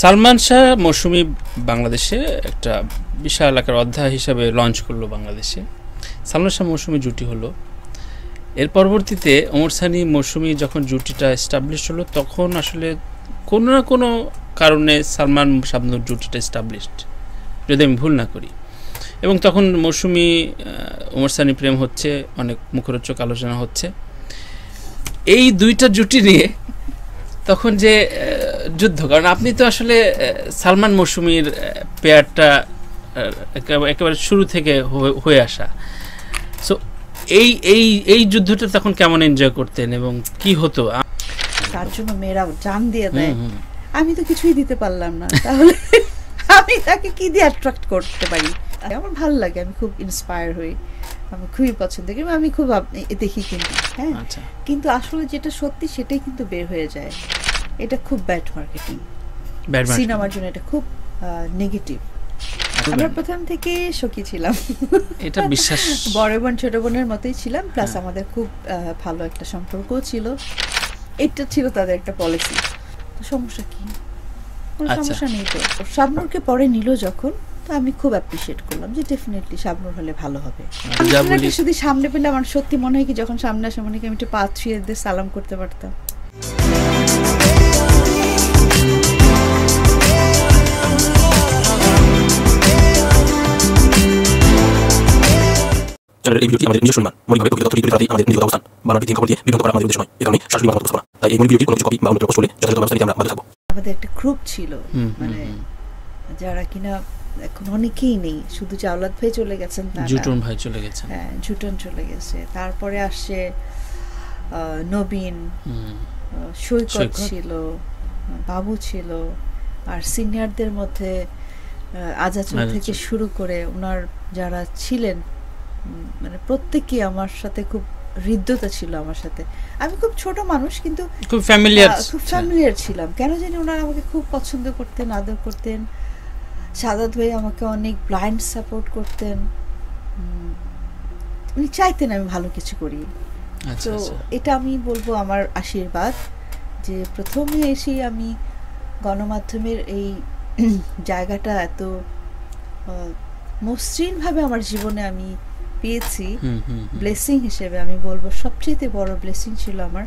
সালমান শাহ মৌসুমি বাংলাদেশে একটা বিশাল আকার অধ্যায় হিসাবে লঞ্চ করল বাংলাদেশে। সালমান শাহ মৌসুমি জুটি হলো। এর পরবর্তীতে ওমর সানি মৌসুমি যখন জুটিটা এস্টাবলিশ হলো, তখন আসলে কোনো না কোনো কারণে সালমান শাবনুর জুটিটা এস্টাবলিশড যদি আমি ভুল না করি। এবং তখন মৌসুমি ওমর সানি প্রেম হচ্ছে, অনেক মুখরোচক আলোচনা হচ্ছে। এই দুইটা জুটি নিয়ে তখন যে যুদ্ধ কারণ আপনি তো আসলে সালমান মৌসুমীর পেয়ারটা একেবারে- শুরু থেকে হয়ে- আসা। সো এই এই এই যুদ্ধটা তখন কেমন এনজয় করতেন এবং কি হতো? তার জন্য মেয়েরা জান দিয়ে দেয়। আমি তো কিছুই দিতে পারলাম না তাহলে আমি তাকে কি দিয়ে অ্যাট্রাক্ট করতে পারি? আমার ভালো লাগে আমি খুব ইন্সপায়ার হই। আমি খুবই পছন্দ করি আমি খুব দেখি কিন্তু হ্যাঁ। আচ্ছা। কিন্তু আসলে যেটা সত্যি সেটাই কিন্তু বের হয়ে যায়। এটা খুব ব্যাড মার্কেটিং সিনেমার জন্য এটা খুব নেগেটিভ আমরা প্রথম থেকে সখী ছিলাম। এটা বিশ্বাস বড় বোন ছোট বোনের মতোই ছিলাম প্লাস হ্যাঁ। আমাদের খুব ভালো একটা সম্পর্কও ছিল। এটা ছিল তাদের একটা পলিসি সমস্যা কি? কোনো আচ্ছা। সমস্যা নেই তো। শাবনুরকে পরে নিল যখন তো আমি খুব অ্যাপ্রিসিয়েট করলাম যে ডেফিনেটলি শাবনুর হলে ভালো হবে। আমি যা ওনাকে শুধু সামনে পেলে আমার সত্যি মনে হয় কি যখন সামনে আসে মনে হয় কি আমি একটু পা ছুঁয়ে দিয়ে সালাম করতে পারতাম। চ্যানেলের এই ভিডিওটি আমাদের নিজস্ব নির্মাণ মৌলিকভাবে প্রকৃত তথ্য বিপরীত আমাদের নিজের অবস্থান বানানটি তিন খবর দিয়ে বিভ্রান্ত করা আমাদের উদ্দেশ্য নয়। এ কারণে সরাসরি বাংলা উপস্থাপনা তাই এই মূল ভিডিওটি কোনো কিছু কপি বা অন্য পোস্ট করলে যথাযথ ব্যবস্থা নিতে আমরা বাধ্য থাকব। আমাদের একটা গ্রুপ ছিল। হুম, হুম, মানে যারা কিনা এখন অনেকেই নেই। শুধু চাওলাদ ভাই চলে গেছেন জুটন ভাই চলে গেছেন। হ্যাঁ চলে গেছে। তারপরে আসছে আহ, নবীন হুম, সৈকত। ছিল বাবু ছিল আর সিনিয়রদের মধ্যে আজাচল। থেকে শুরু করে ওনার যারা ছিলেন মানে প্রত্যেকেই আমার সাথে খুব হৃদ্যতা ছিল আমার সাথে। আমি খুব ছোট মানুষ কিন্তু খুব ফ্যামিলিয়ার খুব ফ্যামিলিয়ার ছিলাম। কেন জানি ওনারা আমাকে খুব পছন্দ করতেন আদর করতেন। সাদাত ভাই আমাকে অনেক ব্লাইন্ড সাপোর্ট করতেন। উনি চাইতেন আমি ভালো কিছু করি। আচ্ছা তো আচ্ছা। এটা আমি বলব আমার আশীর্বাদ যে প্রথমে এসেই আমি গণমাধ্যমের এই জায়গাটা এত মসৃণভাবে আমার জীবনে আমি পেয়েছি। ব্লেসিং হিসেবে আমি বলব সবচেয়ে বড় ব্লেসিং ছিল আমার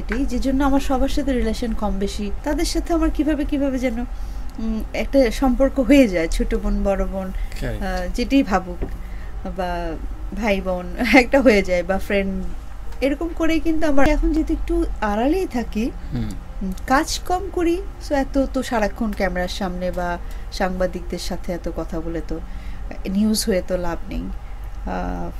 এটাই। যে জন্য আমার সবার সাথে রিলেশন কম বেশি তাদের সাথে আমার কীভাবে কীভাবে যেন একটা সম্পর্ক হয়ে যায় ছোট বোন বড় বোন যেটাই ভাবুক বা ভাই বোন একটা হয়ে যায় বা ফ্রেন্ড এরকম করেই কিন্তু আমার এখন যেহেতু একটু আড়ালেই থাকি কাজ কম করি সো এত তো সারাক্ষণ ক্যামেরার সামনে বা সাংবাদিকদের সাথে এত কথা বলে তো নিউজ হয়ে তো লাভ নেই।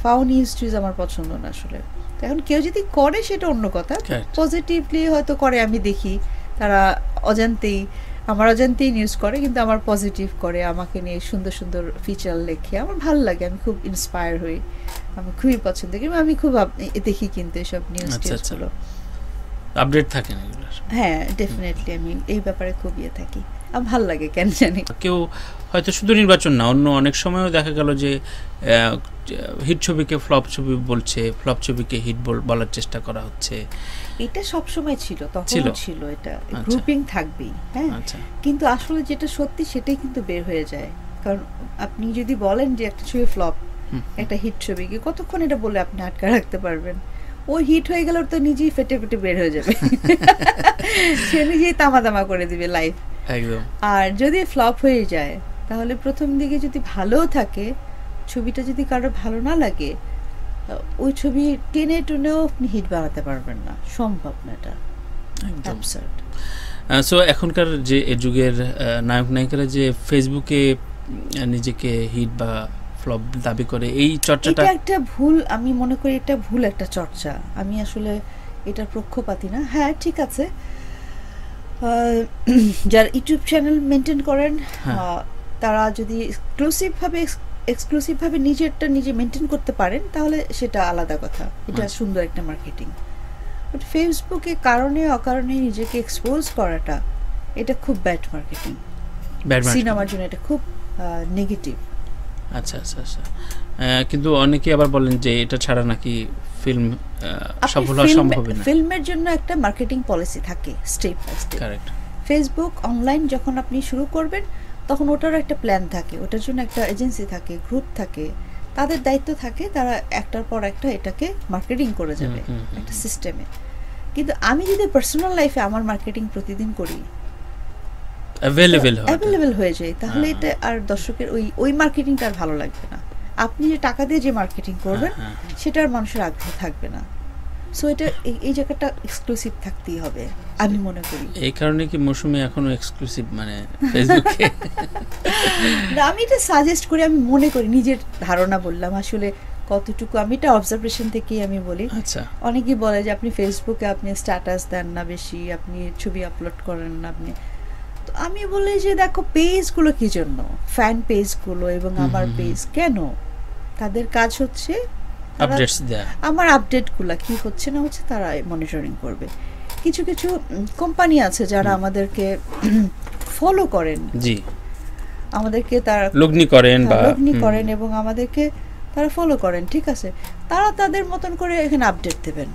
ফাও নিউজ টিউজ আমার পছন্দ না আসলে। এখন কেউ যদি করে সেটা অন্য কথা। পজিটিভলি হয়তো করে আমি দেখি। তারা অজান্তেই আমার অজান্তেই নিউজ করে কিন্তু আমার পজিটিভ করে। আমাকে নিয়ে সুন্দর সুন্দর ফিচার লেখে। আমার ভালো লাগে আমি খুব ইন্সপায়ার হই। আমি খুবই পছন্দ করি আমি খুব দেখি কিন্তু এসব নিউজ আচ্ছা, আচ্ছা। টিউজগুলো। আপডেট এগুলোর হ্যাঁ ডেফিনেটলি আমি এই ব্যাপারে খুব ইয়ে থাকি। ভালো লাগে কেন জানি। কেউ হয়তো শুধু নির্বাচন না অন্য অনেক সময়ও দেখা গেল যে হিট ছবিকে ফ্লপ ছবি বলছে ফ্লপ ছবিকে হিট বলার চেষ্টা করা হচ্ছে। এটা সব সময় ছিল? তখনও ছিল। এটা। আচ্ছা। গ্রুপিং থাকবেই হ্যাঁ। আচ্ছা। কিন্তু আসলে যেটা সত্যি সেটাই কিন্তু বের হয়ে যায়। কারণ আপনি যদি বলেন যে একটা ছবি ফ্লপ একটা হিট ছবিকে কতক্ষণ এটা বলে আপনি আটকা রাখতে পারবেন? ও হিট হয়ে গেলে তো নিজেই ফেটে ফেটে বের হয়ে যাবে। সে নিজেই তামা তামা করে দিবে লাইফ একদম। আর যদি ফ্লপ হয়ে যায় তাহলে প্রথম দিকে যদি ভালোও থাকে ছবিটা যদি কারও ভালো না লাগে ওই ছবি টেনে টুনেও আপনি হিট বানাতে পারবেন না। সম্ভব না এটা। একদম। সো এখনকার যে যুগের নায়ক নায়িকারা যে ফেসবুকে নিজেকে হিট বা ফ্লপ দাবি করে এই চর্চাটা এটা একটা ভুল আমি মনে করি এটা ভুল একটা চর্চা। আমি আসলে এটার পক্ষপাতি না। হ্যাঁ ঠিক আছে। যারা ইউটিউব চ্যানেল মেনটেন করেন হ্যাঁ। তারা যদি এক্সক্লুসিভভাবে এক্সক্লুসিভভাবে নিজেরটা নিজে মেনটেন করতে পারেন তাহলে সেটা আলাদা কথা। এটা আচ্ছা। সুন্দর একটা মার্কেটিং বাট ফেসবুকে কারণে অকারণে নিজেকে এক্সপোজ করাটা এটা খুব ব্যাড মার্কেটিং ব্যাড সিনেমার জন্য এটা খুব নেগেটিভ আচ্ছা আচ্ছা আচ্ছা। কিন্তু অনেকে আবার বলেন যে এটা ছাড়া নাকি ফিল্ম সফল হওয়া সম্ভব না। ফিল্মের জন্য একটা মার্কেটিং পলিসি থাকে step by step correct Facebook online যখন আপনি শুরু করবেন তখন ওটার একটা প্ল্যান থাকে ওটার জন্য একটা এজেন্সি থাকে গ্রুপ থাকে তাদের দায়িত্ব থাকে তারা একটার পর একটা এটাকে মার্কেটিং করে যাবে। একটা সিস্টেমে কিন্তু আমি যদি পার্সোনাল লাইফে আমার মার্কেটিং প্রতিদিন করি অ্যাভেলেবেল অ্যাভেলেবেল হয়ে যায় তাহলে হ্যাঁ। এটা আর দর্শকের ওই ওই মার্কেটিংটা আর ভালো লাগবে না। আপনি যে টাকা দিয়ে যে মার্কেটিং করবেন হ্যাঁ, সেটা আর মানুষের আগ্রহ থাকবে না। সো এটা এই- জায়গাটা এক্সক্লুসিভ থাকতেই হবে আমি মনে করি। এই কারণে কি মৌসুমি এখনও এক্সক্লুসিভ মানে ফেসবুকে না, আমি এটা সাজেস্ট করি আমি মনে করি নিজের ধারণা বললাম। আসলে কতটুকু আমি এটা অবজারভেশন থেকেই আমি বলি। আচ্ছা। অনেকেই বলে যে আপনি ফেসবুকে আপনি স্ট্যাটাস দেন না বেশি আপনি ছবি আপলোড করেন না আপনি আমি বলি যে দেখো পেজগুলো কি জন্য? ফ্যান পেজগুলো এবং আমার। পেজ কেন? তাদের কাজ হচ্ছে তারা আপডেটস দেয়া। আমার আপডেটগুলো কি হচ্ছে না হচ্ছে তারা মনিটরিং করবে। কিছু কিছু কোম্পানি আছে যারা আমাদেরকে ফলো করেন। জি। আমাদেরকে তারা লগ্নি করেন বা লগ্নি করেন এবং আমাদেরকে তারা ফলো করেন ঠিক আছে? তারা তাদের মতন করে এখানে আপডেট দেবেন.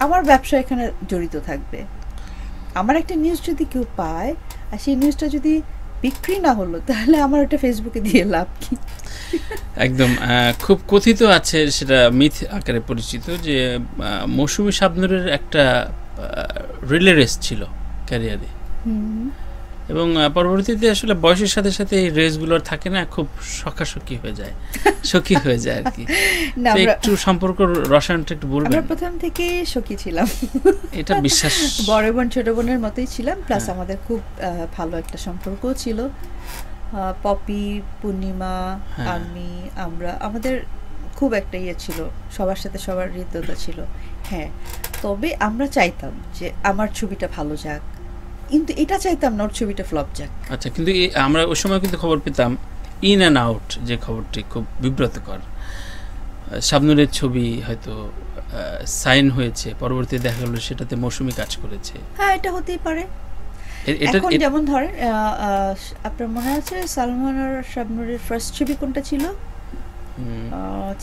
আমার ব্যবসা এখানে জড়িত থাকবে। আমার একটা নিউজ যদি কেউ পায় আর সেই নিউজটা যদি বিক্রি না হলো তাহলে আমার ওটা ফেসবুকে দিয়ে লাভ কি একদম খুব কথিত আছে সেটা মিথ আকারে পরিচিত যে মৌসুমি শাবনুরের একটা রিলে রেস ছিল ক্যারিয়ারে হুম। এবং পরবর্তীতে আসলে বয়সের সাথে সাথে এই রেসগুলোর থাকে না খুব সখাসখি হয়ে যায় সখী হয়ে যায় আর কি না আমরা একটু সম্পর্ক রসায়নটা একটু বলবেন। আমরা প্রথম থেকে সখী ছিলাম। এটা বিশ্বাস। বড় বোন ছোট বোনের মতোই ছিলাম প্লাস হ্যাঁ। আমাদের খুব ভালো একটা সম্পর্কও ছিল। পপি পূর্ণিমা হ্যাঁ। আমি আমরা আমাদের খুব একটা ইয়ে ছিল সবার সাথে সবার হৃদ্যতা ছিল। হ্যাঁ তবে আমরা চাইতাম যে আমার ছবিটা ভালো যাক কিন্তু এটা চাইতাম না ওর ছবিটা ফ্লপ যাক। আচ্ছা কিন্তু আমরা ওই সময় কিন্তু খবর পেতাম ইন অ্যান্ড আউট যে খবরটি খুব বিব্রতকর। শাবনুরের ছবি হয়তো সাইন হয়েছে পরবর্তীতে দেখা গেলো সেটাতে মৌসুমি কাজ করেছে। হ্যাঁ এটা হতেই পারে। এটা এখন যেমন ধরেন আপনার মনে আছে সালমান আর শাবনুরের ফার্স্ট ছবি কোনটা ছিল?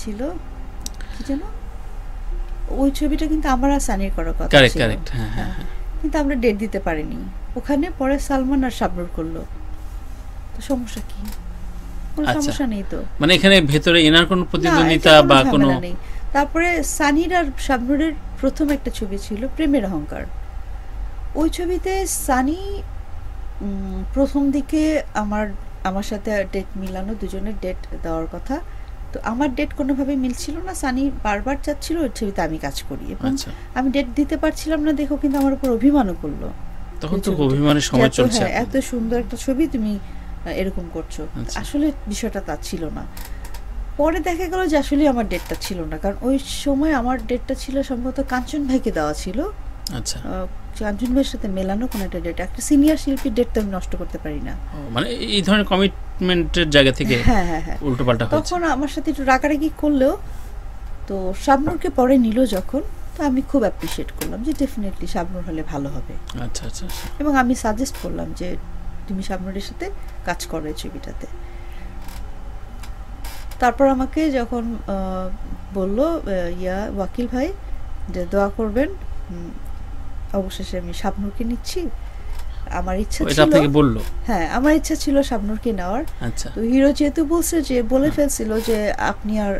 ছিল কি যেন? ওই ছবিটা কিন্তু আমার আর সানির করার কথা কারেক্ট কারেক্ট হ্যাঁ হ্যাঁ হ্যাঁ। কিন্তু আমরা ডেট দিতে পারিনি। ওখানে পরে সালমান আর শাবনুর করল। তো সমস্যা কি? কোনো আচ্ছা। সমস্যা নেই তো। মানে এখানে ভেতরে এনার কোনো প্রতিদ্বন্দ্বিতা বা কোনো তারপরে সানির আর শাবনুরের প্রথম একটা ছবি ছিল প্রেমের অহংকার। ওই ছবিতে সানি উম, প্রথম দিকে আমার আমার সাথে ডেট মিলানো দুজনের ডেট দেওয়ার কথা। তো আমার ডেট কোনোভাবে মিলছিল না। সানি বারবার চাচ্ছিল ওই ছবিতে আমি কাজ করি এবং আচ্ছা। আমি ডেট দিতে পারছিলাম না দেখো কিন্তু আমার উপর অভিমানও করল। তখন তো অভিমানের সময় এত- চলছে হ্যাঁ, এত সুন্দর একটা ছবি তুমি এরকম করছ। আচ্ছা। আসলে বিষয়টা তা ছিল না। পরে দেখা গেল যে আসলে আমার ডেটটা ছিল না। কারণ ওই সময় আমার ডেটটা ছিল সম্ভবত কাঞ্চন ভাইকে দেওয়া ছিল। আচ্ছা। ভাইয়ের সাথে মেলানো কোনো একটা ডেট একটা সিনিয়র শিল্পীর ডেট তো আমি নষ্ট করতে পারি না। মানে এই ধরনের কমিটমেন্টের জায়গা থেকে হ্যাঁ হ্যাঁ হ্যাঁ। হয়েছে। তখন আমার সাথে একটু রাগারাগি করলেও তো শাবনুরকে পরে নিল যখন তো আমি খুব অ্যাপ্রিসিয়েট করলাম যে ডেফিনেটলি শাবনুর হলে ভালো হবে। আচ্ছা আচ্ছা আচ্ছা। এবং আমি সাজেস্ট করলাম যে তুমি শাবনুরের সাথে কাজ করো এই ছবিটাতে। তারপর আমাকে যখন বলল ইয়া ওয়াকিল ভাই যে দোয়া করবেন অবশেষে আমি শাবনুরকে নিচ্ছি। আমার ইচ্ছা ছিল আপনাকে বলল? হ্যাঁ আমার ইচ্ছা ছিল শাবনুরকে নেওয়ার। আচ্ছা। তো হিরো যেহেতু বলছে যে বলে ফেলছিল যে আপনি আর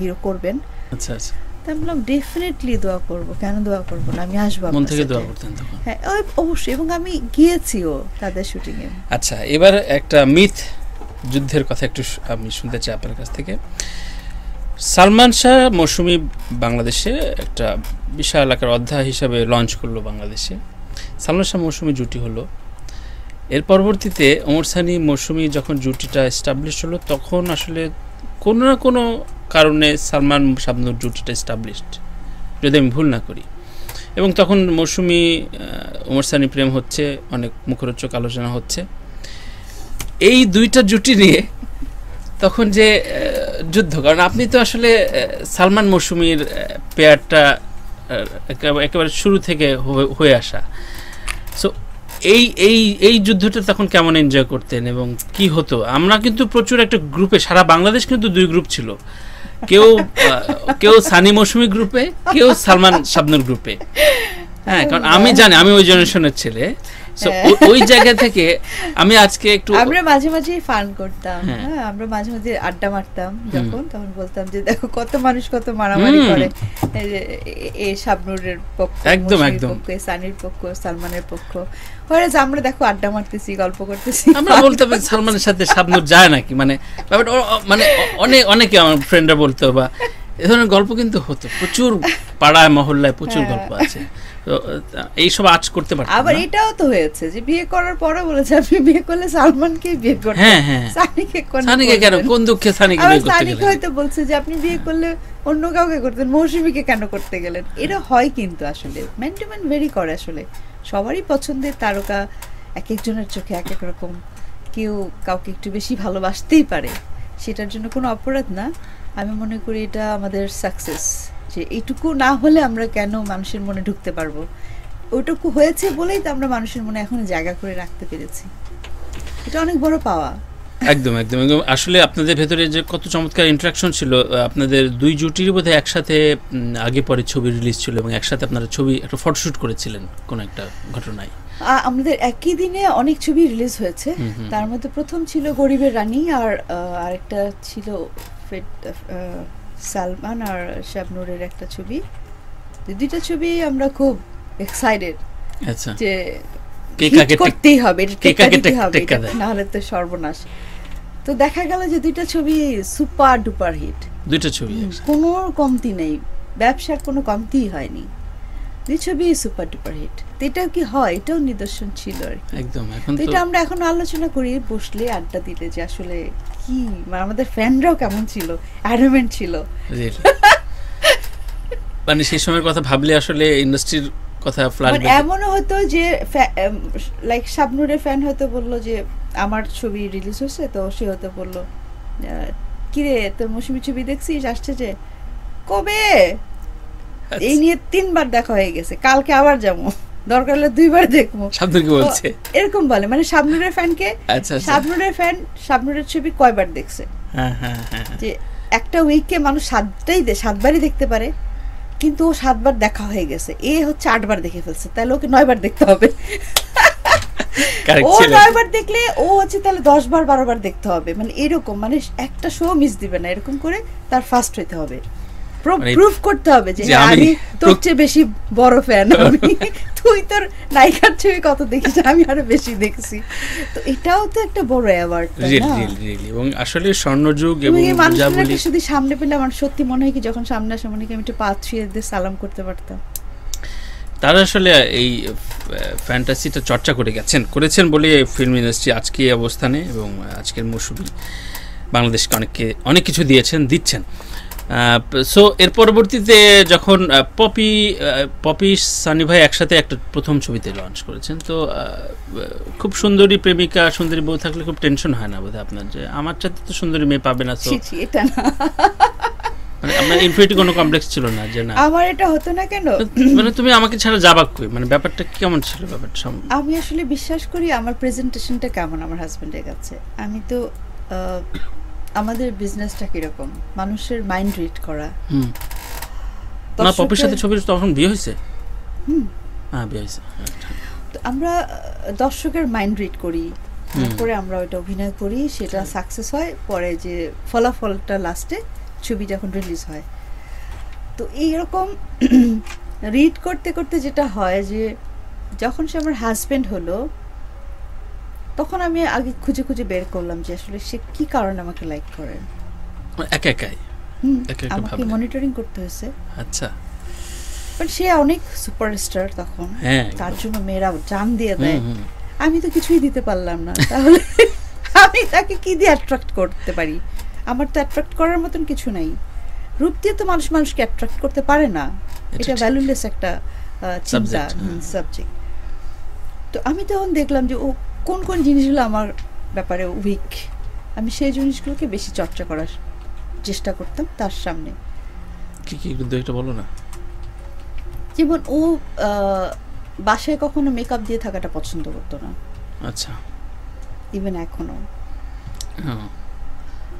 হিরো করবেন। আচ্ছা আচ্ছা। আমি বললাম ডেফিনেটলি দোয়া করব। কেন দোয়া করব না? আমি আসব মন থেকে দোয়া করতেন তখন? হ্যাঁ অবশ্যই এবং আমি গিয়েছিও তাদের শুটিং এ আচ্ছা এবার একটা মিথ যুদ্ধের কথা একটু আমি শুনতে চাই আপনার কাছ থেকে। সালমান শাহ মৌসুমি বাংলাদেশে একটা বিশাল আকার অধ্যায় হিসাবে লঞ্চ করল বাংলাদেশে। সালমান শাহ মৌসুমি জুটি হলো। এর পরবর্তীতে ওমর সানি মৌসুমি যখন জুটিটা এস্টাবলিশ হলো, তখন আসলে কোনো না কোনো কারণে সালমান শাবনুর জুটিটা এস্টাবলিশড যদি আমি ভুল না করি। এবং তখন মৌসুমি ওমর সানি প্রেম হচ্ছে, অনেক মুখরোচক আলোচনা হচ্ছে। এই দুইটা জুটি নিয়ে তখন যে যুদ্ধ, কারণ আপনি তো আসলে সালমান মৌসুমীর পেয়ারটা একেবারে- শুরু থেকে হয়ে- হয়ে আসা। সো এই এই এই যুদ্ধটা তখন কেমন এনজয় করতেন এবং কি হতো? আমরা কিন্তু প্রচুর একটা গ্রুপে সারা বাংলাদেশ কিন্তু দুই গ্রুপ ছিল। কেউ কেউ সানি মৌসুমী গ্রুপে কেউ সালমান শাবনুর গ্রুপে হ্যাঁ কারণ আমি জানি, আমি ওই জেনারেশনের ছেলে। So, হ্যাঁ। ওই জায়গা থেকে আমি আজকে একটু আমরা মাঝে মাঝে ফান করতাম হ্যাঁ। হ্যাঁ আমরা মাঝে মাঝে আড্ডা মারতাম যখন তখন বলতাম যে দেখো কত মানুষ কত মারামারি করে এ- শাবনুরের পক্ষ একদম, একদম। পক্ষ সানির পক্ষ সালমানের পক্ষ আমরা দেখো আড্ডা মারতেছি গল্প করতেছি আমরা বলতাম সালমানের সাথে শাবনুর যায় নাকি মানে ব্যাপারটা মানে অনেক অনেকে আমার ফ্রেন্ডরা বলতো বা এ ধরনের গল্প কিন্তু হতো প্রচুর পাড়ায় মহল্লায় প্রচুর হ্যাঁ। গল্প আছে এইসব আজ করতে পারতাম আবার এটাও তো হয়েছে যে বিয়ে করার পরে বলেছে আপনি বিয়ে করলে সালমানকে বিয়ে করতে হ্যাঁ, হ্যাঁ। সানিকে কোন সানিকে কেন? কোন দুঃখে সানিকে বিয়ে করতে সানিকে হয়তো বলছে যে আপনি বিয়ে করলে অন্য কাউকে করতেন মৌসুমীকে কেন করতে গেলেন? এটা হয় কিন্তু আসলে। ম্যান টু ম্যান ভেরি করে আসলে। সবারই পছন্দের তারকা এক একজনের চোখে এক এক রকম। কেউ কাউকে একটু বেশি ভালোবাসতেই পারে। সেটার জন্য কোনো অপরাধ না। আমি মনে করি এটা আমাদের সাকসেস যে এইটুকু না হলে আমরা কেন মানুষের মনে ঢুকতে পারব? ওইটুকু হয়েছে বলেই তো আমরা মানুষের মনে এখন জায়গা করে রাখতে পেরেছি। এটা অনেক বড় পাওয়া। একদম একদম একদম। আসলে আপনাদের ভেতরে যে কত চমৎকার ইন্টারাকশন ছিল আপনাদের দুই জুটির বোধহয় একসাথে আগে পরে ছবি রিলিজ ছিল এবং একসাথে আপনারা ছবি একটা ফটোশুট করেছিলেন কোন একটা ঘটনায়। আমাদের একই দিনে অনেক ছবি রিলিজ হয়েছে। তার মধ্যে প্রথম ছিল গরিবের রানী আর আরেকটা ছিল সালমান আর শাবনুরের একটা ছবি। দুইটা ছবি আমরা খুব এক্সাইটেড আচ্ছা। যে করতেই হবে নাহলে টেক্কা দিতে হবে তো সর্বনাশ। তো দেখা গেল যে দুইটা ছবি সুপার ডুপার হিট দুইটা ছবি কোনো কমতি নেই ব্যবসার কোনো কমতি হয়নি। ছবি সুপার ডুপার হিট এটাও কি হয়? এটাও নিদর্শন ছিল আর একদম এখন এটা আমরা এখন আলোচনা করি বসলে আড্ডা দিলে যে আসলে কি মানে আমাদের ফ্যানরাও কেমন ছিল অ্যাডামেন্ট ছিল। মানে সেই সময়ের কথা ভাবলে আসলে ইন্ডাস্ট্রির কথা মানে এমনও হতো যে লাইক শাবনুরের ফ্যান হয়তো বলল যে আমার ছবি রিলিজ হয়েছে। তো সে হয়তো বলল কিরে তোর মৌসুমি ছবি দেখছিস? আসছে যে কবে। এই নিয়ে তিনবার দেখা হয়ে গেছে। কালকে আবার যাব। দরকার হলে দুইবার দেখব। শাবনুরকে বলছে। এরকম বলে মানে শাবনুরের ফ্যানকে আচ্ছা আচ্ছা। শাবনুরের ফ্যান শাবনুরের ছবি কয়বার দেখছে? হ্যাঁ হ্যাঁ হ্যাঁ। যে একটা উইকে মানুষ সাতটাই সাতবারই দেখতে পারে কিন্তু ও সাতবার দেখা হয়ে গেছে। এ হচ্ছে আটবার দেখে ফেলছে। তাহলে ওকে নয়বার দেখতে হবে। ও। নয়বার দেখলে ও হচ্ছে তাহলে দশ বার বারো বার দেখতে হবে। মানে এরকম মানে একটা শো মিস দিবে না। এরকম করে তার ফার্স্ট হইতে হবে। প্রুফ করতে হবে যে আমি তোর চেয়ে বেশি বড় ফ্যান আমি তুই তোর নায়িকার ছবি কত দেখিস আমি আরও বেশি দেখছি। তো এটাও তো একটা বড় অ্যাওয়ার্ড এবং আসলে স্বর্ণযুগ এবং শুধু সামনে পেলে আমার সত্যি মনে হয় কি যখন সামনে আসে মনে হয় আমি একটু পা ছুঁয়ে দিয়ে সালাম করতে পারতাম। তারা আসলে এই ফ্যান্টাসিটা চর্চা করে গেছেন। করেছেন বলে ফিল্ম ইন্ডাস্ট্রি আজকে অবস্থানে এবং আজকের মৌসুমি বাংলাদেশকে অনেককে অনেক কিছু দিয়েছেন দিচ্ছেন। সো এর পরবর্তীতে যখন পপি পপি সানি ভাই একসাথে একটা প্রথম ছবিতে লঞ্চ করেছেন তো খুব সুন্দরী প্রেমিকা সুন্দরী বউ থাকলে খুব টেনশন হয় না বোধহয় আপনার যে আমার চাইতে তো সুন্দরী মেয়ে পাবে না তো। এটা না। মানে আপনার ইনফিনিটি কোনো কমপ্লেক্স ছিল না যে না। আমার এটা হতো না কেন? মানে তুমি আমাকে ছাড়া কই? মানে ব্যাপারটা কেমন ছিল ব্যাপারটা? আমি আসলে বিশ্বাস করি আমার প্রেজেন্টেশনটা কেমন আমার হাজবেন্ডের কাছে। আমি তো আমাদের বিজনেসটা কীরকম? মানুষের মাইন্ড রিড করা। হুম। না পপির সাথে ছবির তখন বিয়ে হয়েছে? হুম। হ্যাঁ বিয়ে হয়েছে। আচ্ছা। তো আমরা দর্শকের মাইন্ড রিড করি। তারপরে আমরা ওইটা অভিনয় করি সেটা সাকসেস হয়। পরে যে ফলাফলটা লাস্টে ছবি যখন রিলিজ হয়। তো এইরকম রিড করতে করতে যেটা হয় যে যখন সে আমার হাজব্যান্ড হলো তখন আমি আগে খুঁজে খুঁজে বের করলাম যে আসলে সে কি কারণে আমাকে লাইক করে। একা একাই? আমাকে মনিটরিং করতে হয়েছে। আচ্ছা। বাট সে অনেক সুপারস্টার তখন। হ্যাঁ তার জন্য মেয়েরা জান দিয়ে দেয়। আমি তো কিছুই দিতে পারলাম না। তাহলে আমি তাকে কি দিয়ে অ্যাট্রাক্ট করতে পারি? আমার তো অ্যাট্রাক্ট করার মতন কিছু নাই। রূপ দিয়ে তো মানুষ মানুষকে অ্যাট্রাক্ট করতে পারে না। এটা ভ্যালুলেস একটা চিন্তা হ্যাঁ। সাবজেক্ট তো আমি তখন দেখলাম যে ও কোন কোন জিনিসগুলো আমার ব্যাপারে উইক আমি সেই জিনিসগুলোকে বেশি চর্চা করার চেষ্টা করতাম তার সামনে। কি কি দু একটা বলো না। যেমন ও বাসায় কখনো মেকআপ দিয়ে থাকাটা পছন্দ করতো না। আচ্ছা। ইভেন এখনও। হ্যাঁ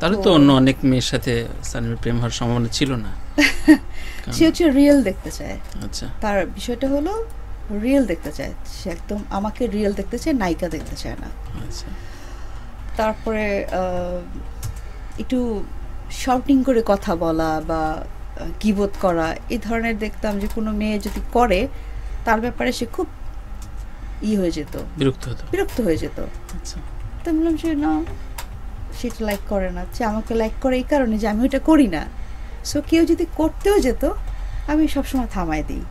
তাহলে তো তো- অন্য অনেক মেয়ের সাথে সানিমের প্রেম হওয়ার সম্ভাবনা ছিল না। সে হচ্ছে রিয়েল দেখতে চায়। আচ্ছা। তার বিষয়টা হলো রিয়েল দেখতে চায়। সে একদম আমাকে রিয়েল দেখতে চায় নায়িকা দেখতে চায় না। আচ্ছা। তারপরে একটু শাউটিং করে কথা বলা বা কিবোধ করা এই ধরনের দেখতাম যে কোনো মেয়ে যদি করে তার ব্যাপারে সে খুব ই হয়ে যেত। বিরক্ত হতো। বিরক্ত হয়ে যেত। আচ্ছা। তো বললাম যে না সেটা লাইক করে না। যে আমাকে লাইক করে এই কারণে যে আমি ওটা করি না। সো কেউ যদি করতেও যেত আমি সবসময় থামাই দিই।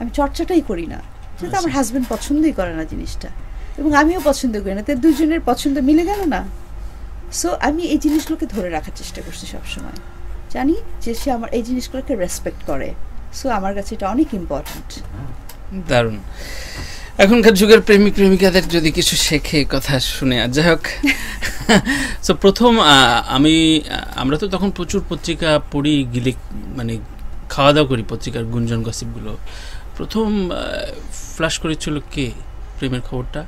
আমি চর্চাটাই করি না। যেহেতু আমার হাজব্যান্ড পছন্দই করে না জিনিসটা। এবং আমিও পছন্দ করি না। তো দুজনের পছন্দ মিলে গেল না। সো আমি এই জিনিসগুলোকে ধরে রাখার চেষ্টা করছি সবসময়। জানি যে সে আমার এই জিনিসগুলোকে রেসপেক্ট করে। সো আমার কাছে এটা অনেক ইম্পর্ট্যান্ট দারুণ। এখনকার যুগের প্রেমিক প্রেমিকাদের যদি কিছু শেখে কথা শুনে, আর যাই হোক। তো প্রথম আমি, আমরা তো তখন প্রচুর পত্রিকা পড়ি, গিলে মানে খাওয়া দাওয়া করি পত্রিকার গুঞ্জন গসিপগুলো প্রথম ফ্ল্যাশ করেছিল কে প্রেমের খবরটা?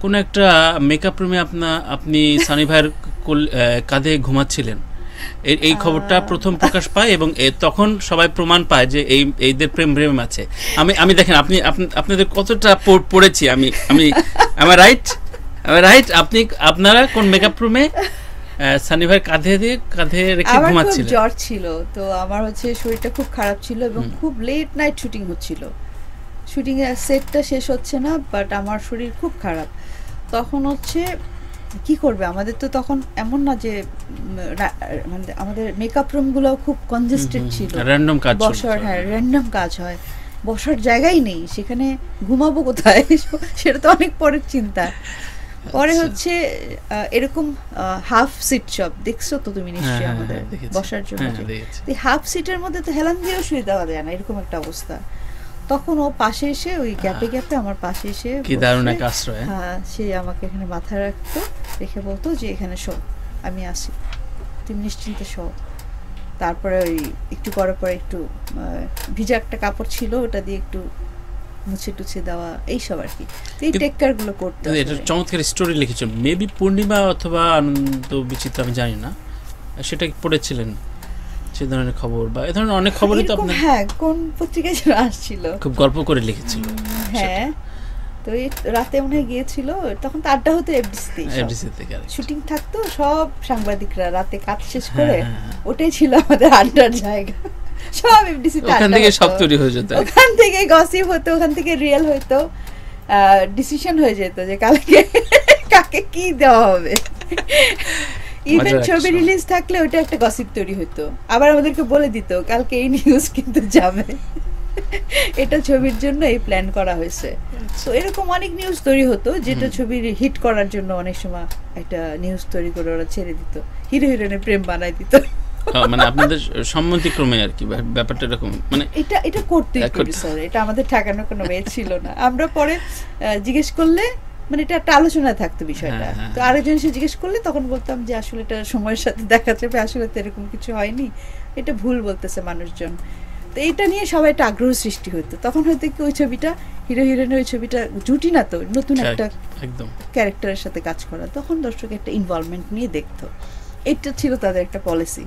কোন একটা মেকআপ রুমে আপনা আপনি সানি ভাইয়ের কাঁধে ঘুমাচ্ছিলেন। এই খবরটা প্রথম প্রকাশ পায় এবং তখন সবাই প্রমাণ পায় যে এই এইদের প্রেম প্রেম আছে। আমি আমি দেখেন আপনি আপনি- আপনাদের কতটা পড়েছি আমি আমি আমার রাইট আমার রাইট আপনি আপনারা কোন মেকআপ রুমে সানি ভাইয়ের কাঁধে দিয়ে কাঁধে রেখে আমার ঘুমাচ্ছিলেন? জ্বর ছিল তো আমার হচ্ছে শরীরটা খুব খারাপ ছিল এবং খুব লেট নাইট শুটিং হচ্ছিল। শুটিং এর সেটটা শেষ হচ্ছে না বাট আমার শরীর খুব খারাপ। তখন হচ্ছে কি করবে? আমাদের তো তখন এমন না যে মানে আমাদের মেকআপ রুমগুলো খুব কনজেস্টেড ছিল। র্যান্ডম কাজ বসার হ্যাঁ র্যান্ডম কাজ হয়। বসার জায়গাই নেই সেখানে ঘুমাবো কোথায়? সেটা তো অনেক পরের চিন্তা। পরে আচ্ছা। হচ্ছে এরকম হাফ সিট সব দেখছ তো তুমি হ্যাঁ, নিশ্চয়ই হ্যাঁ, আমাদের হ্যাঁ, বসার জন্য হ্যাঁ। হাফ সিটের মধ্যে তো হেলান দিয়েও শুয়ে দেওয়া যায় না এরকম একটা অবস্থা। তখন ও পাশে এসে ওই গ্যাপে গ্যাপে আমার পাশে এসে কি দারুণ এক আশ্রয় হ্যাঁ? হ্যাঁ সে আমাকে এখানে মাথায় রাখতো রেখে বলতো যে এখানে শো আমি আসি। তুমি নিশ্চিন্তে শো তারপরে ওই একটু পরে পরে একটু ভিজা একটা কাপড় ছিল ওটা দিয়ে একটু মুছে টুছে দেওয়া এইসব আর কি। এই কিন্তু- টেকগুলো করতে এটা চমৎকার স্টোরি লিখেছেন। মেবি পূর্ণিমা অথবা আনন্দ বিচিত্র আমি জানি না। সেটা পড়েছিলেন? সে ধরনের খবর বা এ ধরনের অনেক খবরই তো আপনার হ্যাঁ কোন পত্রিকায় যেন আসছিল। খুব গল্প করে লিখেছিল হ্যাঁ তো এই রাতে মনে হয় গিয়েছিল তখন তো আড্ডা হতো এফডিসিতে এফডিসি থেকে আর কি। শুটিং থাকতো সব সাংবাদিকরা রাতে কাজ শেষ করে হ্যাঁ, হ্যাঁ, হ্যাঁ। ওটাই ছিল আমাদের আড্ডার জায়গা। সব এফডিসি ওখান থেকে সব তৈরি হয়ে যেত। ওখান থেকে গসিপ হতো ওখান থেকে রিয়েল হতো ডিসিশন হয়ে যেত যে কালকে কাকে কি দেওয়া হবে। ইভেন ছবি রিলিজ থাকলে ওটা একটা গসিপ তৈরি হতো আবার আমাদেরকে বলে দিত কালকে এই নিউজ কিন্তু যাবে। এটা ছবির জন্য এই প্ল্যান করা হয়েছে। তো এরকম অনেক নিউজ তৈরি হতো যেটা ছবির হিট করার জন্য অনেক সময় একটা নিউজ তৈরি করে ওরা ছেড়ে দিত। হিরো হিরোইনের প্রেম বানাই দিত। মানে আপনাদের সম্মতিক্রমে আর কি ব্যাপারটা এরকম মানে এটা এটা করতে- প্রডিউসার এটা আমাদের ঠেকানোর কোনো ওয়ে ছিল না। আমরা পরে জিজ্ঞেস করলে মানে এটা একটা আলোচনায় থাকতো বিষয়টা। হ্যাঁ, হ্যাঁ, তো আরেকজন এসে জিজ্ঞেস করলে তখন বলতাম যে আসলে এটা সময়ের সাথে দেখা যাবে আসলে তো এরকম কিছু হয়নি। এটা ভুল বলতেছে মানুষজন। তো এটা নিয়ে সবাই একটা আগ্রহ সৃষ্টি হতো তখন হয়তো কি ওই ছবিটা হিরো হিরোইনের ওই ছবিটা জুটি না তো নতুন একটা একদম। ক্যারেক্টারের সাথে কাজ করা। তখন দর্শক একটা ইনভলভমেন্ট নিয়ে দেখতো। এটা ছিল তাদের একটা পলিসি